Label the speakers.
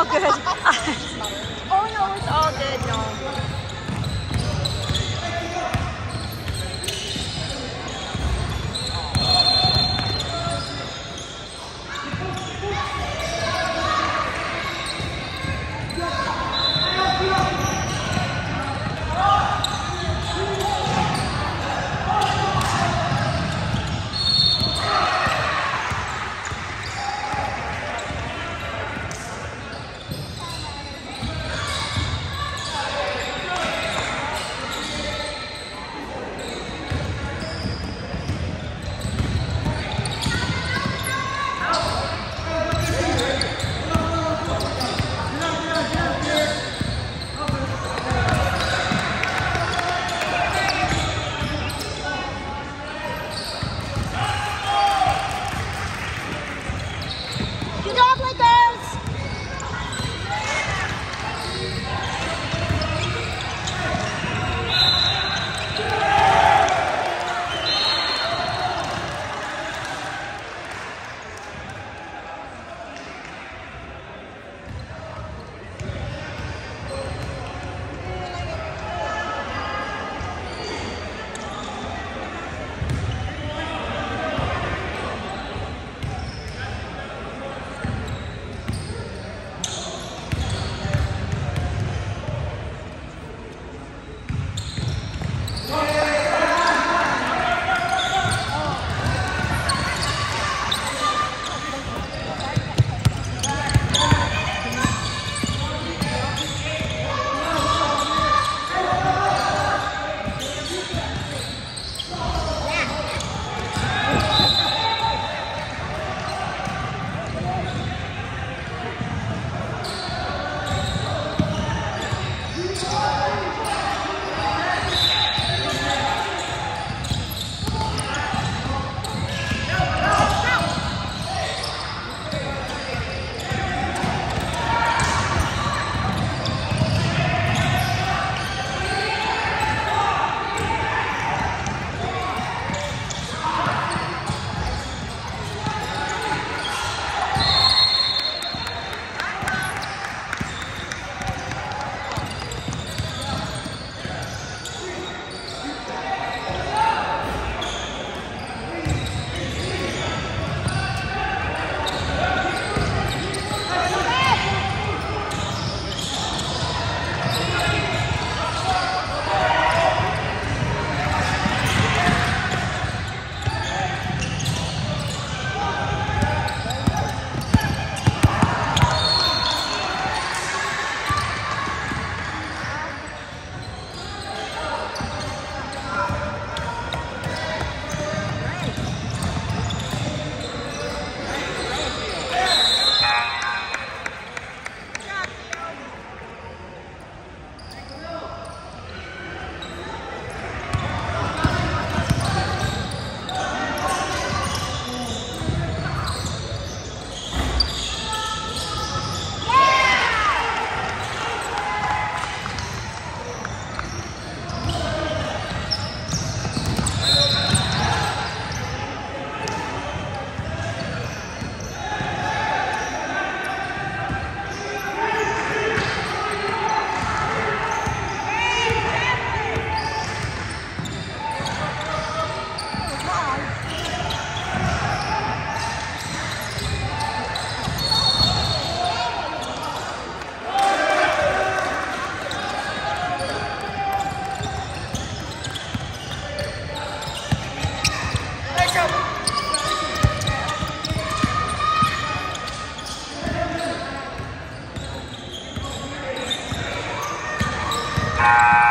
Speaker 1: good. oh no, it's all good. No. We're